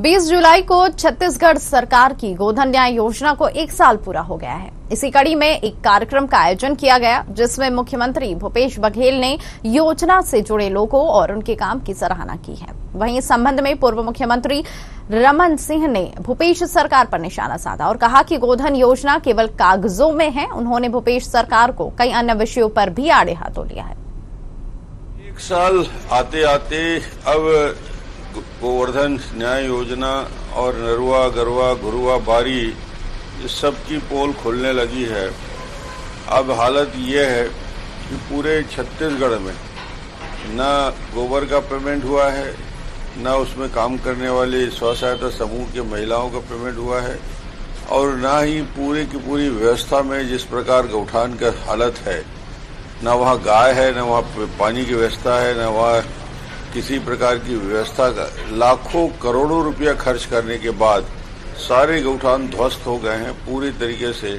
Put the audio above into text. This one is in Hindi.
20 जुलाई को छत्तीसगढ़ सरकार की गोधन न्याय योजना को एक साल पूरा हो गया है। इसी कड़ी में एक कार्यक्रम का आयोजन किया गया, जिसमें मुख्यमंत्री भूपेश बघेल ने योजना से जुड़े लोगों और उनके काम की सराहना की है। वहीं इस संबंध में पूर्व मुख्यमंत्री रमन सिंह ने भूपेश सरकार पर निशाना साधा और कहा कि गोधन योजना केवल कागजों में है, उन्होंने भूपेश सरकार को कई अन्य विषयों पर भी आड़े हाथों लिया है। एक साल आते आते अब गोवर्धन, न्याय योजना और नरुआ गरुआ गुरुआ बारी, इस सब की पोल खुलने लगी है। अब हालत यह है कि पूरे छत्तीसगढ़ में न गोबर का पेमेंट हुआ है, न उसमें काम करने वाले स्व सहायता समूह के महिलाओं का पेमेंट हुआ है और ना ही पूरे की पूरी व्यवस्था में जिस प्रकार गौठान का हालत है, न वहाँ गाय है, न वहाँ पानी की व्यवस्था है, न वहाँ किसी प्रकार की व्यवस्था का लाखों करोड़ों रुपया खर्च करने के बाद सारे गौठान ध्वस्त हो गए हैं। पूरी तरीके से